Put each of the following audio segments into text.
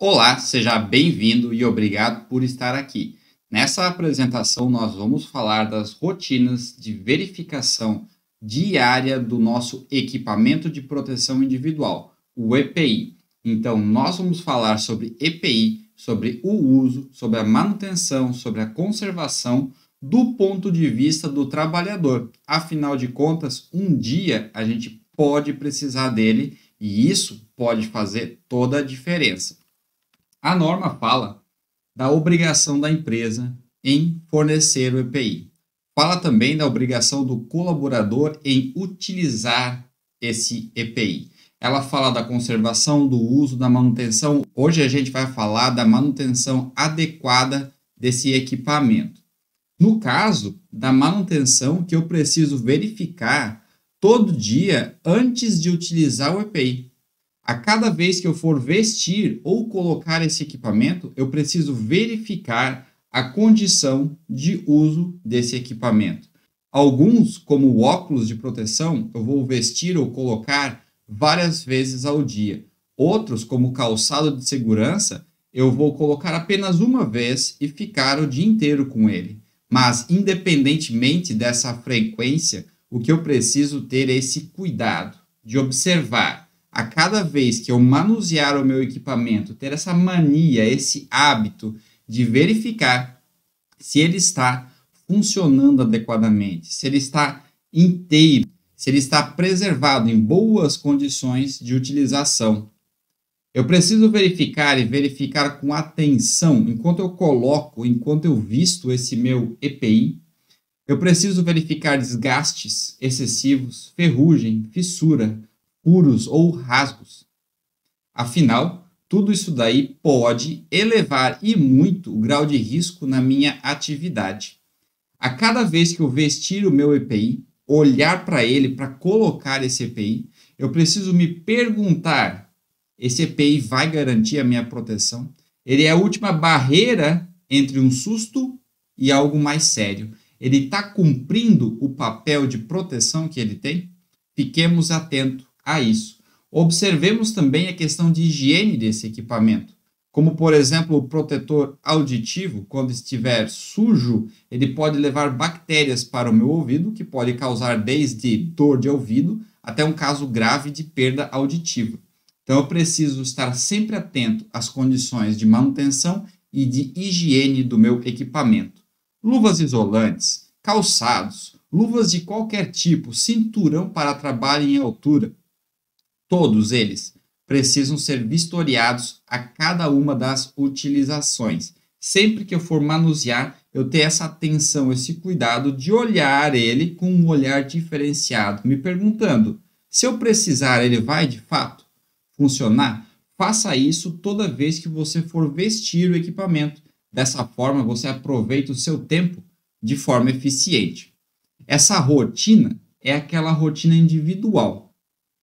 Olá, seja bem-vindo e obrigado por estar aqui. Nessa apresentação, nós vamos falar das rotinas de verificação diária do nosso equipamento de proteção individual, o EPI. Então, nós vamos falar sobre EPI, sobre o uso, sobre a manutenção, sobre a conservação do ponto de vista do trabalhador. Afinal de contas, um dia a gente pode precisar dele e isso pode fazer toda a diferença. A norma fala da obrigação da empresa em fornecer o EPI. Fala também da obrigação do colaborador em utilizar esse EPI. Ela fala da conservação, do uso, da manutenção. Hoje a gente vai falar da manutenção adequada desse equipamento. No caso da manutenção que eu preciso verificar todo dia antes de utilizar o EPI. A cada vez que eu for vestir ou colocar esse equipamento, eu preciso verificar a condição de uso desse equipamento. Alguns, como o óculos de proteção, eu vou vestir ou colocar várias vezes ao dia. Outros, como o calçado de segurança, eu vou colocar apenas uma vez e ficar o dia inteiro com ele. Mas, independentemente dessa frequência, o que eu preciso ter é esse cuidado de observar a cada vez que eu manusear o meu equipamento, ter essa mania, esse hábito de verificar se ele está funcionando adequadamente, se ele está inteiro, se ele está preservado em boas condições de utilização. Eu preciso verificar e verificar com atenção enquanto eu coloco, enquanto eu visto esse meu EPI. Eu preciso verificar desgastes excessivos, ferrugem, fissura, furos ou rasgos. Afinal, tudo isso daí pode elevar e muito o grau de risco na minha atividade. A cada vez que eu vestir o meu EPI, olhar para ele para colocar esse EPI, eu preciso me perguntar: esse EPI vai garantir a minha proteção? Ele é a última barreira entre um susto e algo mais sério. Ele está cumprindo o papel de proteção que ele tem? Fiquemos atentos a isso. Observemos também a questão de higiene desse equipamento, como por exemplo o protetor auditivo, quando estiver sujo, ele pode levar bactérias para o meu ouvido, que pode causar desde dor de ouvido até um caso grave de perda auditiva. Então eu preciso estar sempre atento às condições de manutenção e de higiene do meu equipamento. Luvas isolantes, calçados, luvas de qualquer tipo, cinturão para trabalho em altura, Todos eles precisam ser vistoriados a cada uma das utilizações. Sempre que eu for manusear, eu ter essa atenção, esse cuidado de olhar ele com um olhar diferenciado, me perguntando: se eu precisar, ele vai de fato funcionar? Faça isso toda vez que você for vestir o equipamento. Dessa forma, você aproveita o seu tempo de forma eficiente. Essa rotina é aquela rotina individual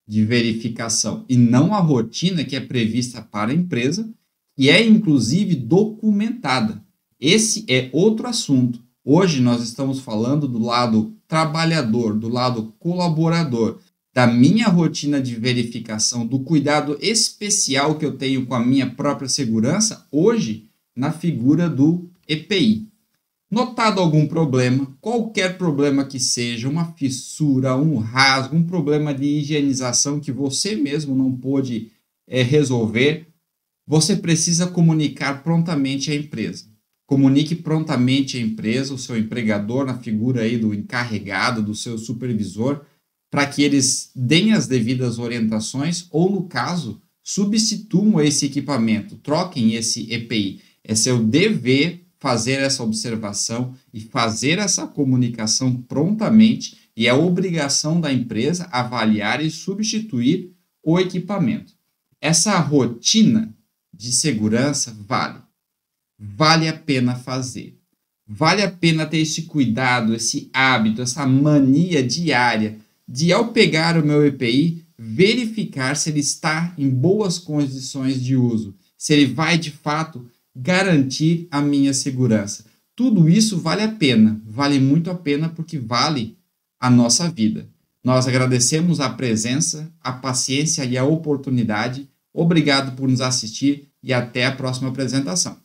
de verificação e não a rotina que é prevista para a empresa e é inclusive documentada. Esse é outro assunto. Hoje nós estamos falando do lado trabalhador, do lado colaborador, da minha rotina de verificação, do cuidado especial que eu tenho com a minha própria segurança, hoje na figura do EPI. Notado algum problema, qualquer problema que seja, uma fissura, um rasgo, um problema de higienização que você mesmo não pôde é, resolver, você precisa comunicar prontamente à empresa. Comunique prontamente à empresa, o seu empregador, na figura aí do encarregado, do seu supervisor, para que eles deem as devidas orientações ou, no caso, substituam esse equipamento, troquem esse EPI. É seu dever fazer essa observação e fazer essa comunicação prontamente, e é obrigação da empresa avaliar e substituir o equipamento. Essa rotina de segurança vale. Vale a pena fazer. Vale a pena ter esse cuidado, esse hábito, essa mania diária de, ao pegar o meu EPI, verificar se ele está em boas condições de uso, se ele vai de fato garantir a minha segurança. Tudo isso vale a pena, vale muito a pena porque vale a nossa vida. Nós agradecemos a presença, a paciência e a oportunidade. Obrigado por nos assistir e até a próxima apresentação.